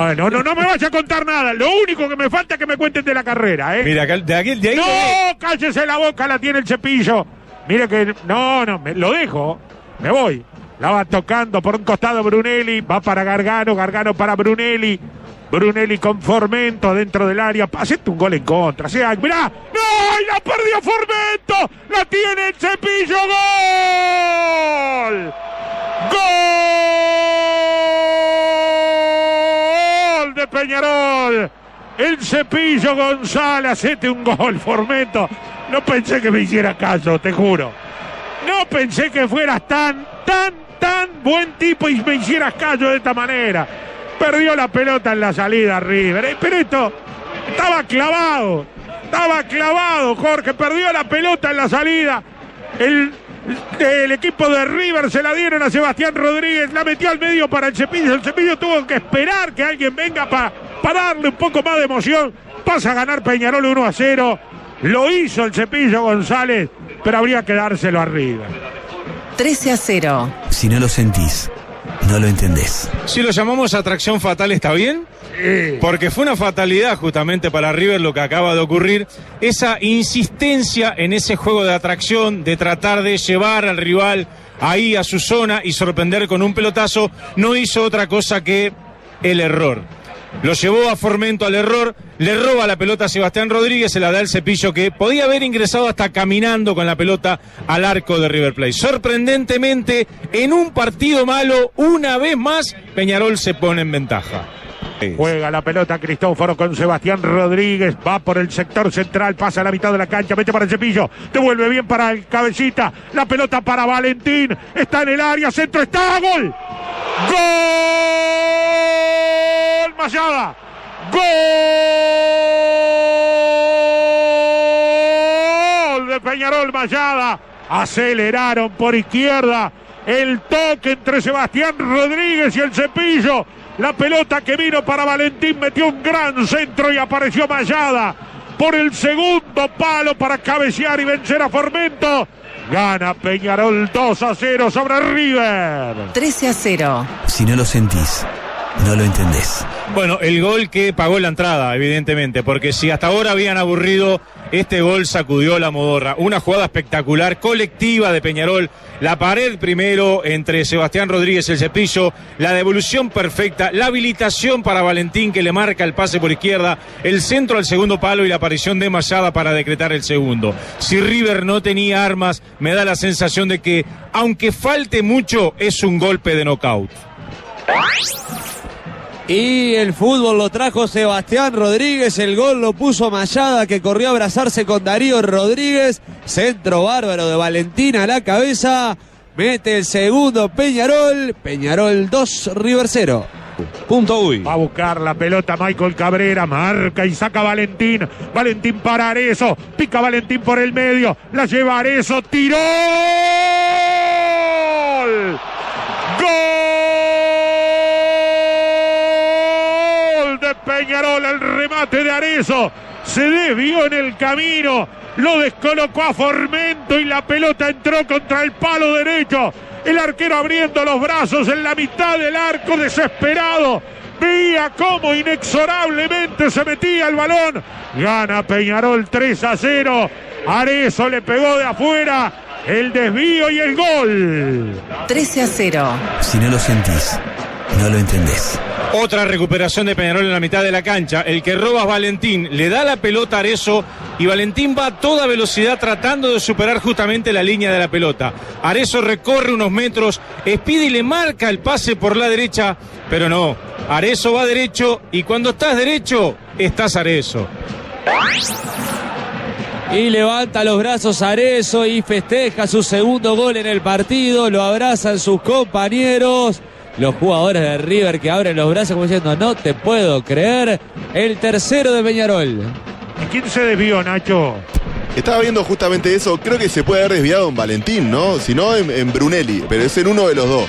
Ah, no, no, no me vaya a contar nada. Lo único que me falta es que me cuenten de la carrera, ¿eh? Mira, de, aquí, de ahí no, cállese la boca, la tiene el cepillo. Mire que. No, no, me, lo dejo. Me voy. La va tocando por un costado Brunelli. Va para Gargano, Gargano para Brunelli. Brunelli con Formento dentro del área. Hacete un gol en contra. Sea, mirá. ¡No! ¡Y la perdió Formento! ¡La tiene el cepillo! ¡Gol! ¡Gol Peñarol! El cepillo González, hacete un gol, Formento. No pensé que me hiciera caso, te juro. No pensé que fueras tan, tan, tan buen tipo y me hicieras caso de esta manera. Perdió la pelota en la salida River. Eh, Pero esto estaba clavado. Estaba clavado, Jorge. Perdió la pelota en la salida. El, el equipo de River se la dieron a Sebastián Rodríguez. La metió al medio para el cepillo. El cepillo tuvo que esperar que alguien venga para darle un poco más de emoción. Pasa a ganar Peñarol 1 a 0. Lo hizo el cepillo González, pero habría que dárselo a River. 13 a 0. Si no lo sentís, no lo entendés. Si lo llamamos atracción fatal, ¿está bien? Porque fue una fatalidad justamente para River lo que acaba de ocurrir. Esa insistencia en ese juego de atracción, de tratar de llevar al rival ahí a su zona y sorprender con un pelotazo, no hizo otra cosa que el error. Lo llevó a Formento al error, le roba la pelota a Sebastián Rodríguez, se la da el cepillo que podía haber ingresado hasta caminando con la pelota al arco de River Plate. Sorprendentemente, en un partido malo, una vez más, Peñarol se pone en ventaja. Juega la pelota Cristóforo con Sebastián Rodríguez. Va por el sector central, pasa a la mitad de la cancha, mete para el cepillo. Devuelve bien para el cabecita. La pelota para Valentín. Está en el área, centro está. ¡Gol! ¡Gol! Mayada. ¡Gol! De Peñarol Mayada. Aceleraron por izquierda. El toque entre Sebastián Rodríguez y el cepillo. La pelota que vino para Valentín metió un gran centro y apareció Mayada por el segundo palo para cabecear y vencer a Formento. Gana Peñarol 2 a 0 sobre River. 13 a 0. Si no lo sentís, no lo entendés. Bueno, el gol que pagó la entrada, evidentemente, porque si hasta ahora habían aburrido, este gol sacudió la modorra. Una jugada espectacular, colectiva de Peñarol. La pared primero entre Sebastián Rodríguez el cepillo, la devolución perfecta, la habilitación para Valentín que le marca el pase por izquierda, el centro al segundo palo y la aparición de para decretar el segundo. Si River no tenía armas, me da la sensación de que, aunque falte mucho, es un golpe de knockout. Y el fútbol lo trajo Sebastián Rodríguez, el gol lo puso Mayada que corrió a abrazarse con Darío Rodríguez, centro bárbaro de Valentina a la cabeza, mete el segundo Peñarol, Peñarol 2, River 0. Punto uy. Va a buscar la pelota Michael Cabrera, marca y saca Valentín. Valentín para Arezo, pica Valentín por el medio, la lleva Arezo, tiró. Peñarol, el remate de Arezo. Se desvió en el camino, lo descolocó a Formento y la pelota entró contra el palo derecho. El arquero abriendo los brazos en la mitad del arco, desesperado. Veía cómo inexorablemente se metía el balón. Gana Peñarol 3 a 0. Arezo le pegó de afuera. El desvío y el gol. 13 a 0. Si no lo sentís, no lo entendés. Otra recuperación de Peñarol en la mitad de la cancha. El que roba es Valentín. Le da la pelota a Arezo y Valentín va a toda velocidad tratando de superar justamente la línea de la pelota. Arezo recorre unos metros, Speedy le marca el pase por la derecha, pero no. Arezo va derecho y cuando estás derecho, estás Arezo. Y levanta los brazos Arezo y festeja su segundo gol en el partido, lo abrazan sus compañeros. Los jugadores de River que abren los brazos como diciendo, no te puedo creer. El tercero de Peñarol. ¿Y quién se desvió, Nacho? Estaba viendo justamente eso. Creo que se puede haber desviado en Valentín, ¿no? Si no, en, en Brunelli. Pero es en uno de los dos.